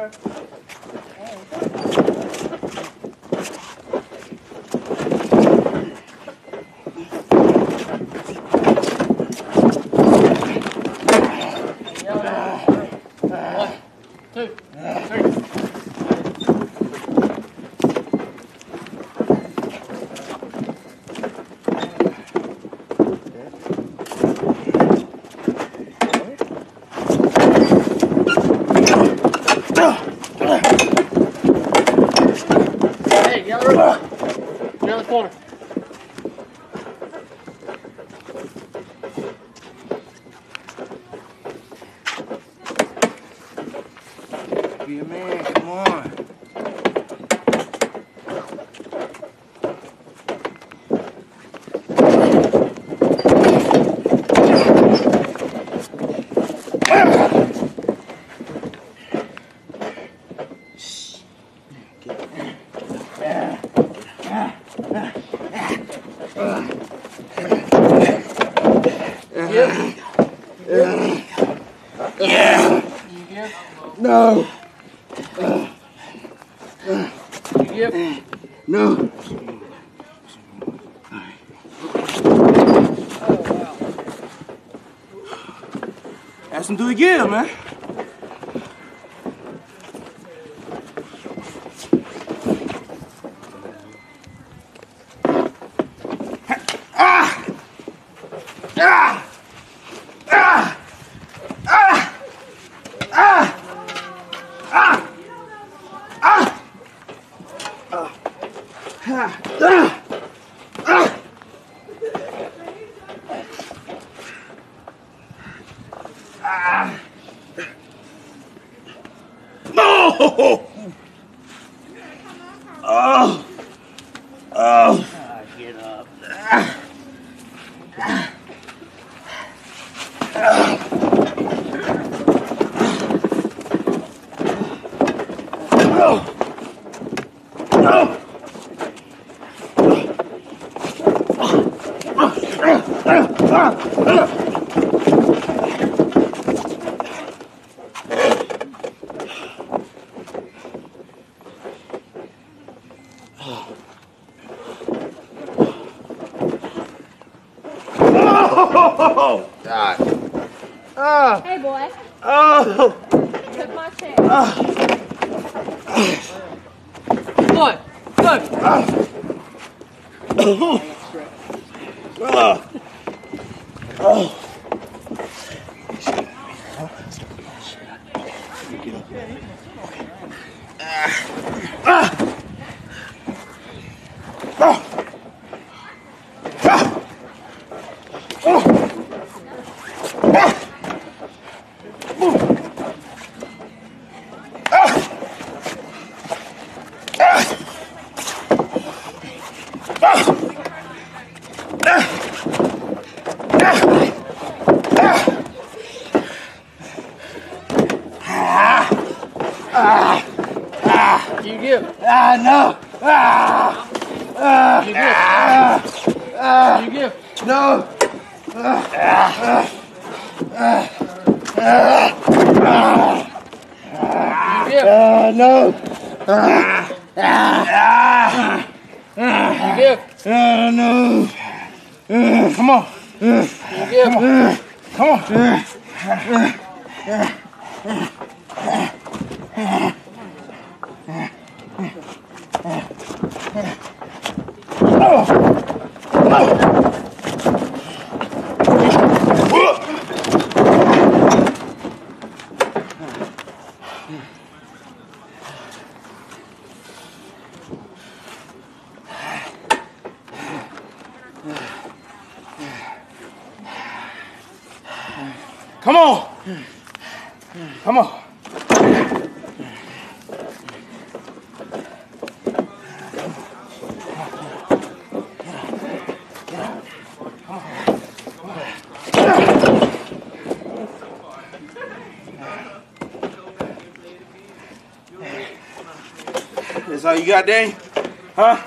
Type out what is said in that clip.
Okay. Hey, the other, the corner. be a man. Come on. Yeah. Yeah. No. No. You give? No. Ask him to do it again, man. Ah! No! Oh! Oh! Ah, get up. No! No! Oh! God. Ah! Hey, boy. Oh! Took my chair. Look, look. Ah! Oh! Ah! Ah! Ah! Oh! You give. Ah, no! Ah! Ah! You give. Ah! Ah! You give. No! Ah, no! Ah! Ah! You give. Ah, no! Ah, Come on! Come on. Yeah. Come on! Come on! That's all you got, Danny? Huh?